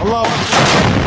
I love.